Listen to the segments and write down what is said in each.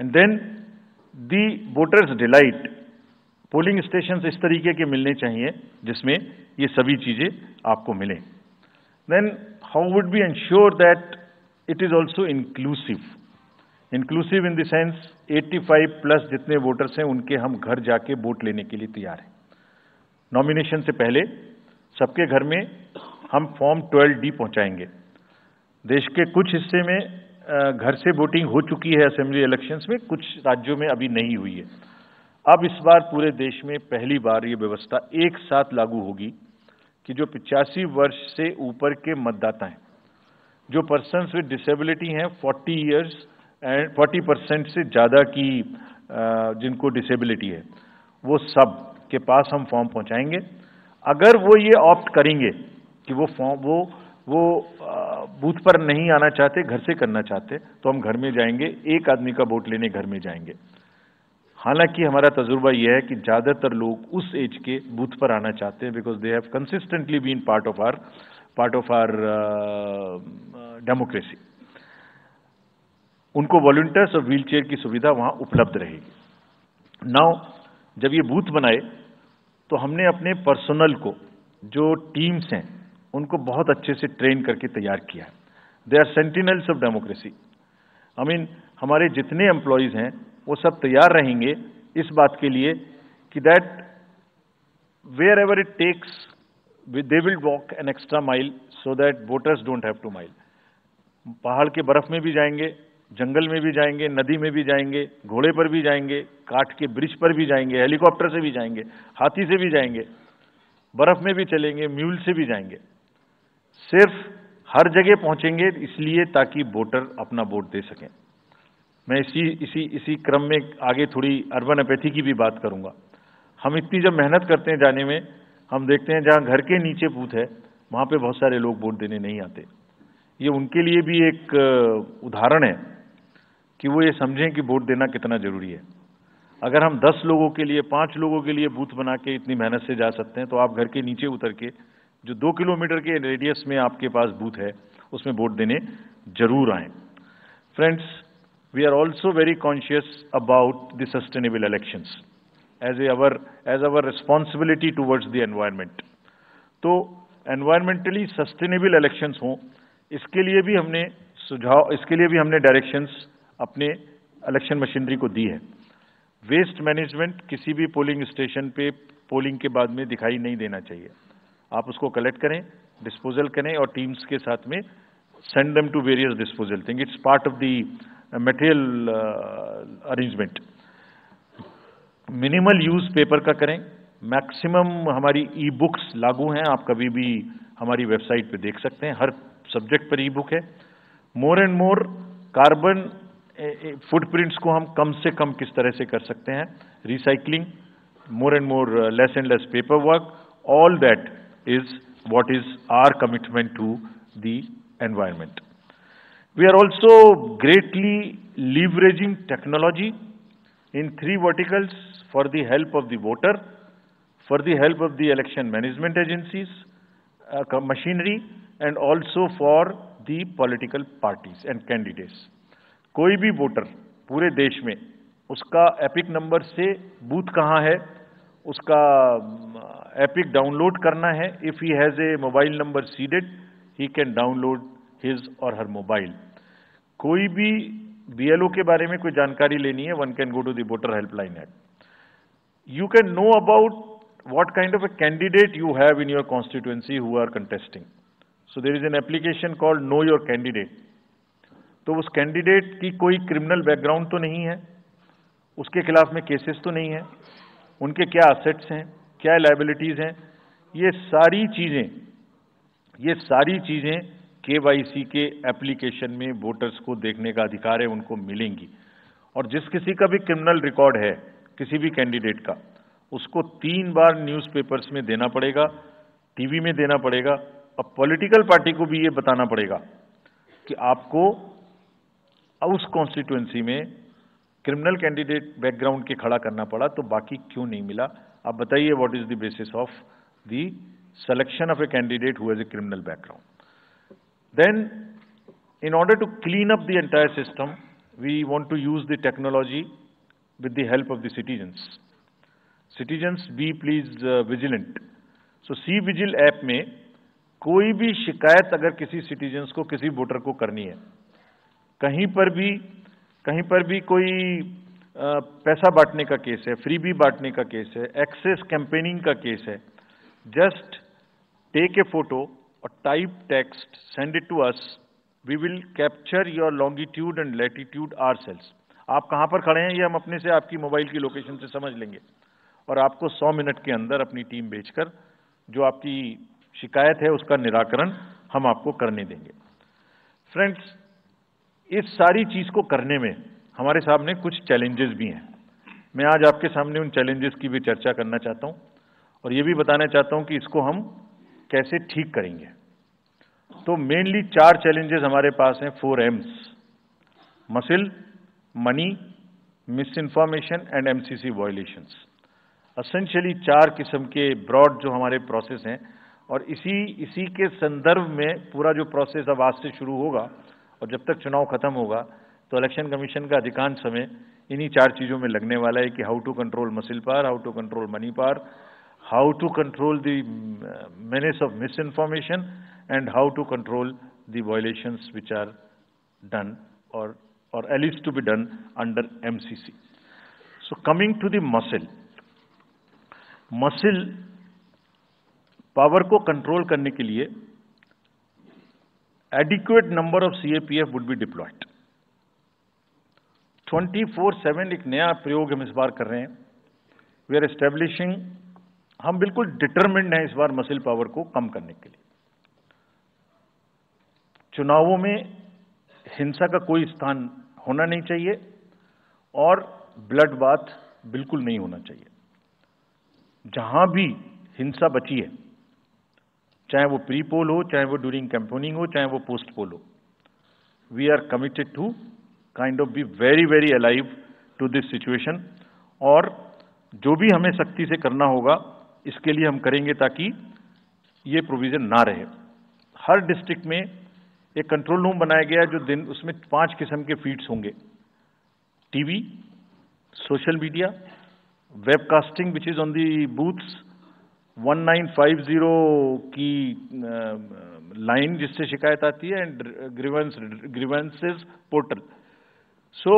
And then the voters delight polling station इस तरीके के मिलने चाहिए, जिसमें ये सभी चीज़ें आपको मिलें। Then how would be ensure that it is also inclusive inclusive in the sense 85 plus जितने वोटर्स हैं, उनके हम घर जाके वोट लेने के लिए तैयार हैं। नॉमिनेशन से पहले सबके घर में हम फॉर्म 12 डी पहुंचाएँगे। देश के कुछ हिस्से में घर से वोटिंग हो चुकी है असेंबली इलेक्शंस में, कुछ राज्यों में अभी नहीं हुई है। अब इस बार पूरे देश में पहली बार ये व्यवस्था एक साथ लागू होगी कि जो पिचासी वर्ष से ऊपर के मतदाता हैं, जो पर्सन विद डिसेबिलिटी हैं 40 इयर्स एंड 40 परसेंट से ज़्यादा की जिनको डिसेबिलिटी है, वो सब के पास हम फॉर्म पहुंचाएँगे। अगर वो ये ऑप्ट करेंगे कि वो फॉर्म वो वो बूथ पर नहीं आना चाहते, घर से करना चाहते तो हम घर में जाएँगे, एक आदमी का वोट लेने घर में जाएँगे। हालाँकि हमारा तजुर्बा यह है कि ज़्यादातर लोग उस एज के बूथ पर आना चाहते हैं because they have consistently been part of our part of our democracy उनको वॉल्टियर्स और व्हील की सुविधा वहाँ उपलब्ध रहेगी। नाउ जब ये बूथ बनाए तो हमने अपने पर्सनल को, जो टीम्स हैं उनको बहुत अच्छे से ट्रेन करके तैयार किया है। They are sentinels of democracy I mean हमारे जितने एम्प्लॉयज़ हैं, वो सब तैयार रहेंगे इस बात के लिए कि that wherever it takes they will walk an extra mile so that voters don't have to mile पहाड़ के बर्फ़ में भी जाएँगे, जंगल में भी जाएँगे, नदी में भी जाएँगे, घोड़े पर भी जाएँगे, काठ के ब्रिज पर भी जाएँगे, हेलीकॉप्टर से भी जाएँगे, हाथी से भी जाएँगे, बर्फ़ में भी चलेंगे, म्यूल से भी जाएँगे। सिर्फ़ हर जगह पहुँचेंगे इसलिए ताकि वोटर अपना वोट दे सकें। मैं इसी इसी इसी क्रम में आगे थोड़ी अर्बन अपैथी की भी बात करूँगा। हम इतनी जब मेहनत करते हैं जाने में, हम देखते हैं जहाँ घर के नीचे बूथ है, वहाँ पे बहुत सारे लोग वोट देने नहीं आते। ये उनके लिए भी एक उदाहरण है कि वो ये समझें कि वोट देना कितना ज़रूरी है। अगर हम दस लोगों के लिए, पाँच लोगों के लिए बूथ बना के इतनी मेहनत से जा सकते हैं तो आप घर के नीचे उतर के जो दो किलोमीटर के रेडियस में आपके पास बूथ है, उसमें वोट देने ज़रूर आए। Friends we are also very conscious about the sustainable elections as a our as our responsibility towards the environment तो एनवायरमेंटली सस्टेनेबल इलेक्शंस हों, इसके लिए भी हमने सुझाव, इसके लिए भी हमने डायरेक्शंस अपने इलेक्शन मशीनरी को दी है। वेस्ट मैनेजमेंट किसी भी पोलिंग स्टेशन पे पोलिंग के बाद में दिखाई नहीं देना चाहिए। आप उसको कलेक्ट करें डिस्पोजल करें और टीम्स के साथ में send them to various disposal thing it's part of the material arrangement minimal use paper का करें. मैक्सिमम हमारी ई बुक्स लागू हैं. आप कभी भी हमारी वेबसाइट पे देख सकते हैं. हर सब्जेक्ट पर ई बुक है more and more carbon footprints को हम कम से कम किस तरह से कर सकते हैं? Recycling more and more less and less paper work all that is what is our commitment to the environment. We are also greatly leveraging technology in three verticals for the help of the voter, for the help of the election management agencies, uh, machinery, and also for the political parties and candidates. कोई भी voter पूरे देश में उसका epic number से booth कहाँ है उसका एपिक डाउनलोड करना है। If he has a mobile number seeded he can download his or her mobile कोई भी बीएलओ के बारे में कोई जानकारी लेनी है one can go to the voter helpline at you can know about what kind of a candidate you have in your constituency who are contesting. So, there is an application called Know Your Candidate. तो उस candidate की कोई criminal background तो नहीं है। उसके खिलाफ में केसेस तो नहीं है। उनके क्या असेट्स हैं, क्या लाइबिलिटीज हैं, ये सारी चीज़ें, ये सारी चीज़ें केवाईसी के एप्लीकेशन में वोटर्स को देखने का अधिकार है, उनको मिलेंगी। और जिस किसी का भी क्रिमिनल रिकॉर्ड है, किसी भी कैंडिडेट का, उसको तीन बार न्यूज़पेपर्स में देना पड़ेगा टीवी में देना पड़ेगा, और पॉलिटिकल पार्टी को भी ये बताना पड़ेगा कि आपको, उस कॉन्स्टिट्युएंसी में क्रिमिनल कैंडिडेट बैकग्राउंड के खड़ा करना पड़ा तो बाकी क्यों नहीं मिला? आप बताइए what is the basis of the selection of a candidate who criminal background then in order to clean up the system we want to use the technology with the help of the citizens citizens be please vigilant so c vigil app में कोई भी शिकायत अगर किसी citizens को, किसी voter को करनी है, कहीं पर भी कहीं पर भी कोई पैसा बांटने का केस है, फ्री बी बांटने का केस है, एक्सेस कैंपेनिंग का केस है, जस्ट टेक ए फ़ोटो और type text send it to us we will capture your longitude and latitude our cells आप कहाँ पर खड़े हैं, ये हम अपने से आपकी मोबाइल की लोकेशन से समझ लेंगे। और आपको 100 मिनट के अंदर अपनी टीम भेजकर, जो आपकी शिकायत है, उसका निराकरण हम आपको करने देंगे। फ्रेंड्स इस सारी चीज़ को करने में हमारे सामने कुछ चैलेंजेस भी हैं। मैं आज आपके सामने उन चैलेंजेस की भी चर्चा करना चाहता हूँ और ये भी बताना चाहता हूँ कि इसको हम कैसे ठीक करेंगे। तो मेनली चार चैलेंजेस हमारे पास हैं four Ms muscle money misinformation and MCC violations essentially चार किस्म के ब्रॉड जो हमारे प्रोसेस हैं और इसी इसी के संदर्भ में पूरा जो प्रोसेस अब आज से शुरू होगा और जब तक चुनाव खत्म होगा तो इलेक्शन कमीशन का अधिकांश समय इन्हीं चार चीज़ों में लगने वाला है कि how to control muscle power how to control money power how to control the menace of misinformation and how to control the violations which are done or or at least to be done under MCC. So, coming to the muscle power को control करने के लिए adequate number of CAPF would be deployed 24/7 एक नया प्रयोग हम इस बार कर रहे हैं। वी आर एस्टेब्लिशिंग हम बिल्कुल डिटर्मिंड हैं इस बार मसिल पावर को कम करने के लिए। चुनावों में हिंसा का कोई स्थान होना नहीं चाहिए और ब्लड बाथ बिल्कुल नहीं होना चाहिए। जहाँ भी हिंसा बची है चाहे वो प्री पोल हो, चाहे वो ड्यूरिंग कैंपोनिंग हो, चाहे वो पोस्ट पोल हो। We are committed to kind of be very very alive to this situation और जो भी हमें सख्ती से करना होगा, इसके लिए हम करेंगे ताकि ये प्रोविज़न ना रहे। हर डिस्ट्रिक्ट में एक कंट्रोल रूम बनाया गया जो दिन, उसमें पाँच किस्म के फीड्स होंगे। TV social media webcasting which is on the booths 1950 की लाइन जिससे शिकायत आती है, and grievance, grievances portal. So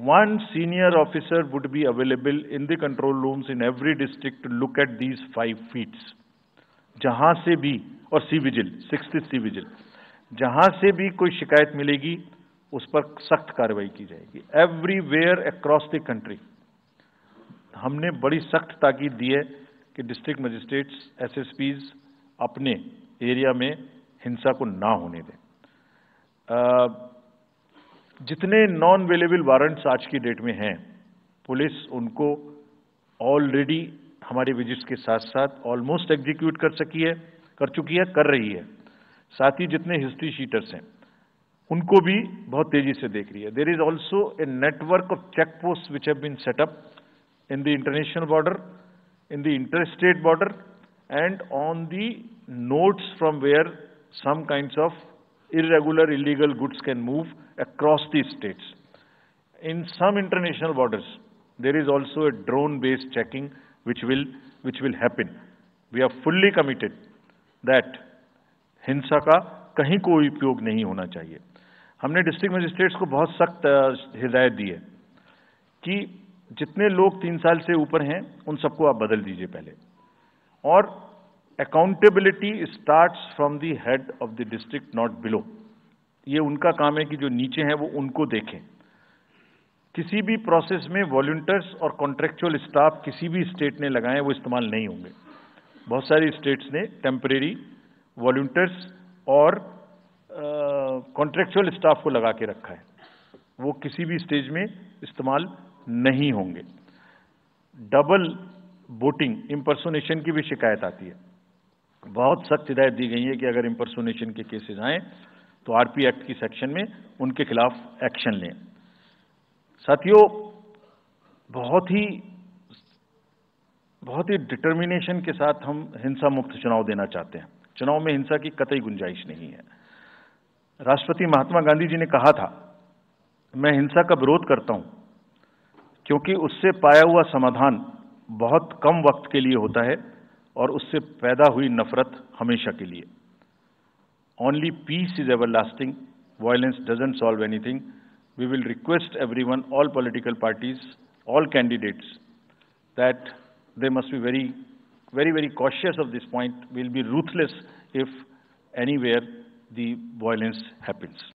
one senior officer would be available in the control rooms in every district look at these five feeds जहाँ से भी, और c vigil six c vigil जहाँ से भी कोई शिकायत मिलेगी, उस पर सख्त कार्रवाई की जाएगी। एवरीवेयर अक्रॉस द कंट्री हमने बड़ी सख्त ताकीद दी है कि डिस्ट्रिक्ट मजिस्ट्रेट्स एसएसपीज अपने एरिया में हिंसा को ना होने दें। जितने नॉन अवेलेबल वारंट्स आज की डेट में हैं, पुलिस उनको ऑलरेडी हमारे विजिट्स के साथ साथ ऑलमोस्ट एग्जीक्यूट कर सकी है, कर चुकी है, कर रही है। साथ ही जितने हिस्ट्री शीटर्स हैं, उनको भी बहुत तेज़ी से देख रही है। There is also a network of check post which have been set up in the international border in the interstate border and on the nodes from where some kinds of irregular illegal goods can move across the states. In some international borders, there is also a drone-based checking which will, which will happen. We are fully committed that हिंसा का कहीं कोई उपयोग नहीं होना चाहिए हमने district magistrates को बहुत सख्त हिदायत दी है कि जितने लोग तीन साल से ऊपर हैं उन सबको आप बदल दीजिए पहले। और accountability starts from the head of the district not below ये उनका काम है कि जो नीचे हैं वो उनको देखें। किसी भी प्रोसेस में वॉल्टियर्स और कॉन्ट्रेक्चुअल स्टाफ किसी भी स्टेट ने लगाए वो इस्तेमाल नहीं होंगे। बहुत सारी स्टेट्स ने टेम्परेरी वॉल्टियर्स और कॉन्ट्रेक्चुअल uh, स्टाफ को लगा के रखा है। वो किसी भी स्टेज में इस्तेमाल नहीं होंगे। डबल वोटिंग इम्पर्सोनेशन की भी शिकायत आती है। बहुत सख्त हिदायत दी गई है कि अगर इम्पर्सोनेशन के केसेस आए तो आरपी एक्ट की सेक्शन में उनके खिलाफ एक्शन लें। साथियों, बहुत ही बहुत ही डिटर्मिनेशन के साथ हम हिंसा मुक्त चुनाव देना चाहते हैं। चुनाव में हिंसा की कतई गुंजाइश नहीं है। राष्ट्रपति महात्मा गांधी जी ने कहा था, मैं हिंसा का विरोध करता हूँ क्योंकि उससे पाया हुआ समाधान बहुत कम वक्त के लिए होता है और उससे पैदा हुई नफरत हमेशा के लिए only peace is everlasting violence doesn't solve anything we will request every one all political parties all candidates that they must be very very, very cautious of this point. We'll be ruthless if anywhere the violence happens.